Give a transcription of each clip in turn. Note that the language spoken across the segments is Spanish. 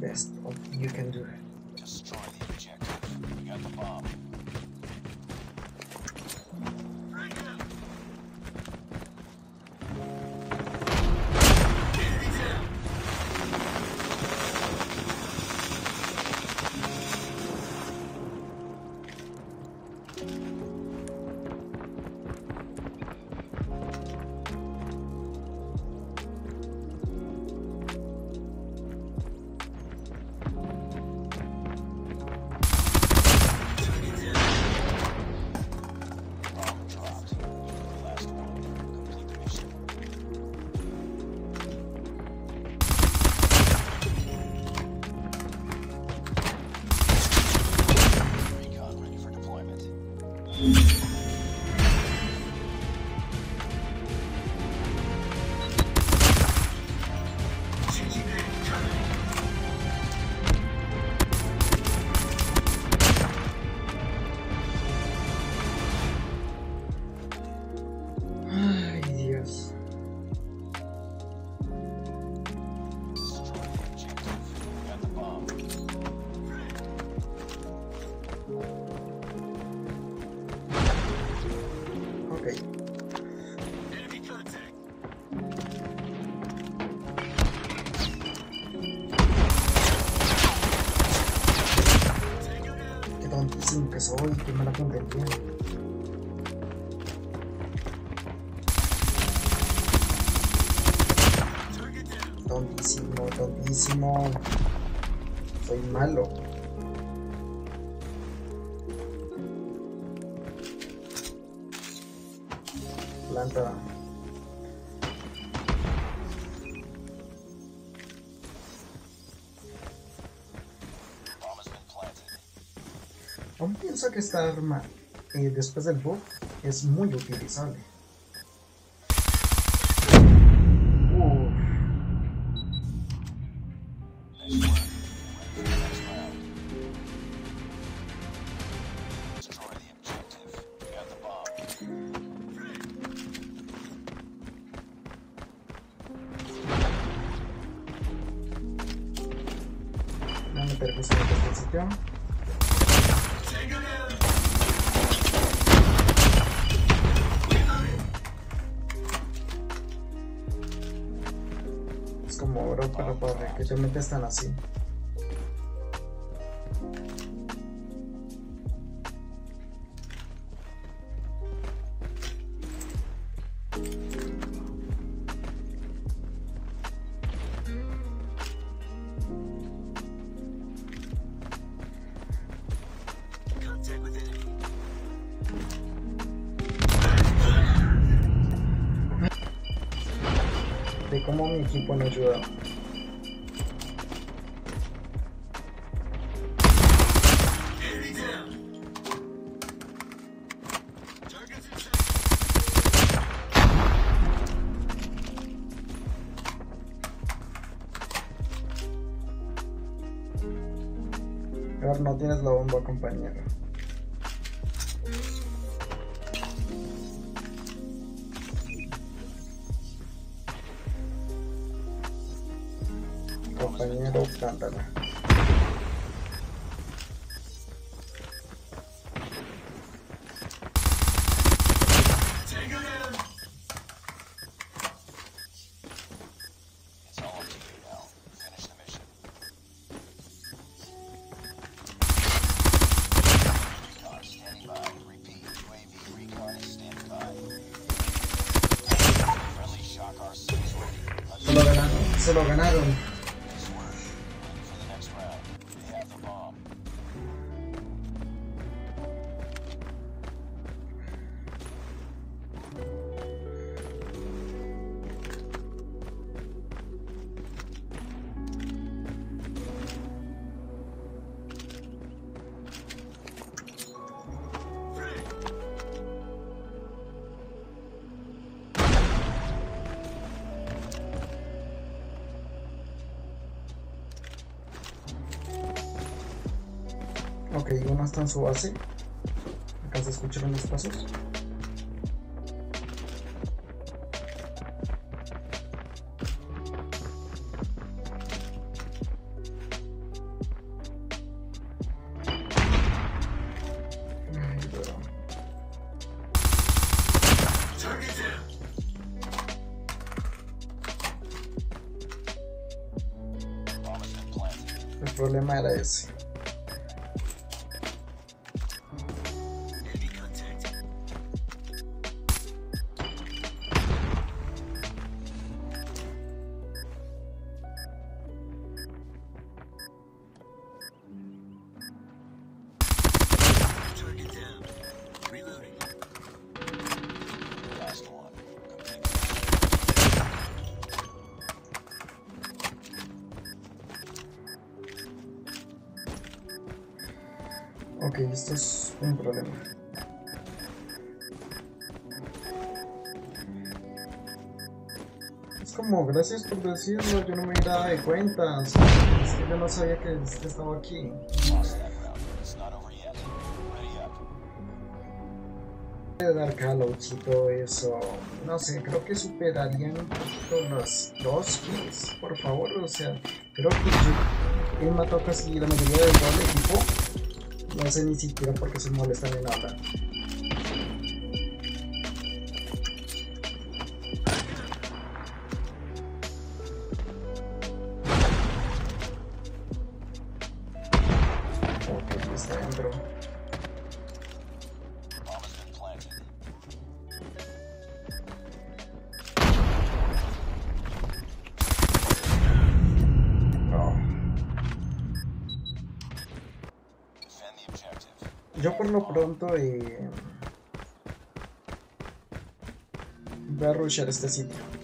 best of you can do. Destroy the the. Bomb Ok. Qué tontísimo que soy, que me la. Tontísimo, tontísimo. Soy malo. Planta. Aún pienso que esta arma, eh, después del buff, es muy utilizable. Es como, bro, pero para que te metes tan así. Cómo mi equipo no ayuda. No tienes la bomba, compañero. Ready. Let's Se lo ganaron, se lo ganaron. que digo no está en su base. Acá se escuchan unos pasos. El problema era ese. Problema. Es como, gracias por decirlo, yo no me di nada de cuenta. Es que yo no sabía que este estaba aquí. Dar callouts y todo eso. No sé, creo que superarían un poquito las dos kills, por favor. O sea, creo que yo he matado casi la mayoría del doble equipo. No sé ni siquiera por qué se molestan en hablar. Yo por lo pronto eh, voy a rushear este sitio.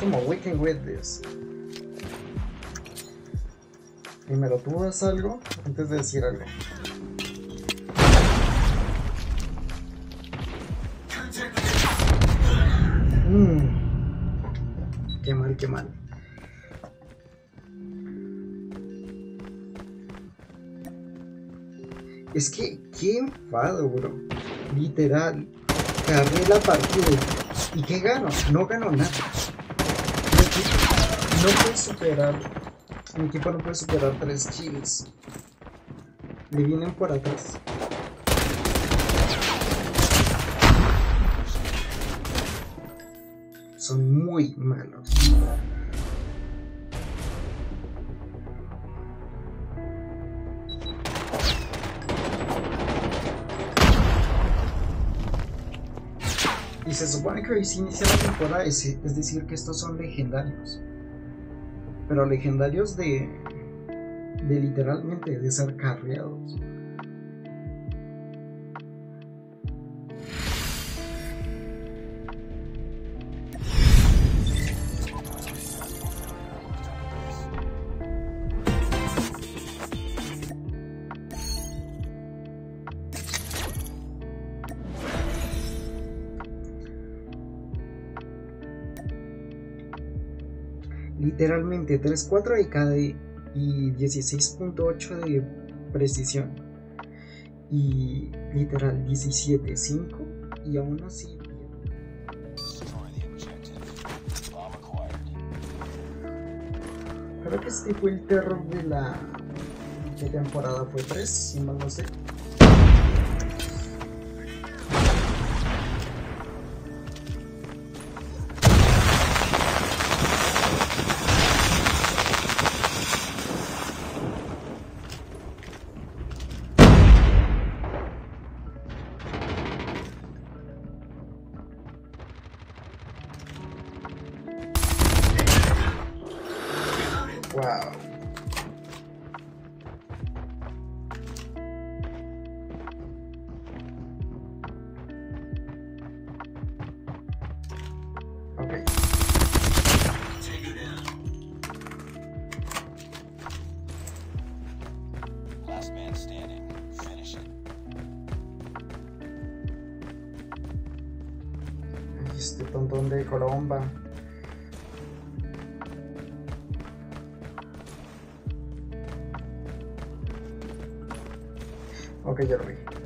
Como we can with this. Primero, tú das algo antes de decir algo. Mm. Qué mal, qué mal. Es que, qué enfado, bro. Literal. Cargué la partida. ¿Y qué gano? No gano nada. No puede superar. Mi equipo no puede superar 3 kills. Le vienen por atrás. Son muy malos. Y se supone que hoy se inicia la temporada, es decir, que estos son legendarios. Pero legendarios de. de literalmente, de ser carreados. Literalmente 3.4 de KD y 16.8 de precisión. Y literal 17.5 y aún así. Creo que este fue el terror de la ¿qué temporada fue 3, si mal no sé. Wow. Ok. Take it down. Last man standing. Finish it. Este tontón de Colomba. Ok, ya lo vi.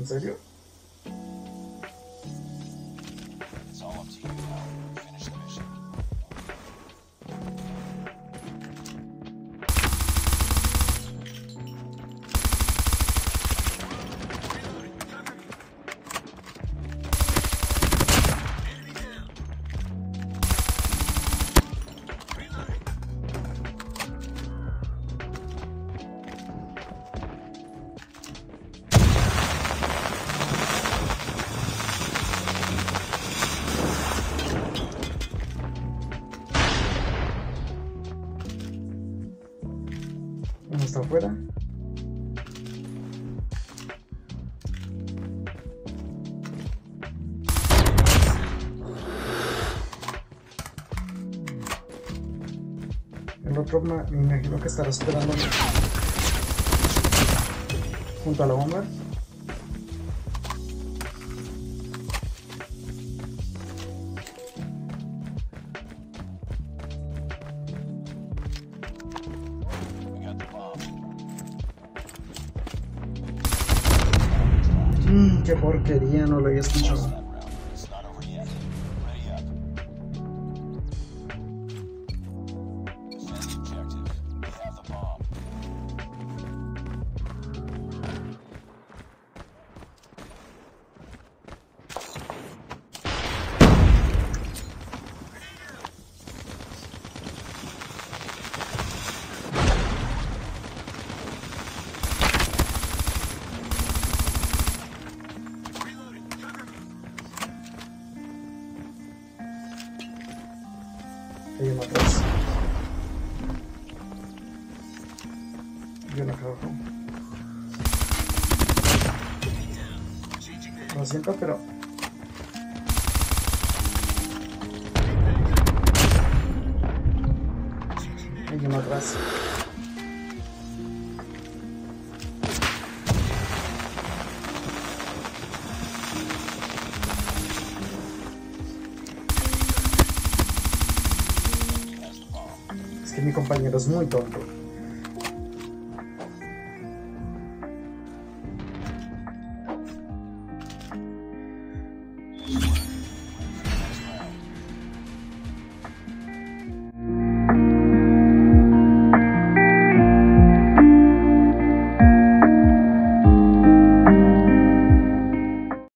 ¿Atrás? ¿En afuera? El otro me imagino que estará esperando junto a la bomba. Porquería, no lo había escuchado. Hay uno atrás. Y uno acá abajo. Changing that. Lo siento, pero hay uno atrás. Es que mi compañero es muy tonto.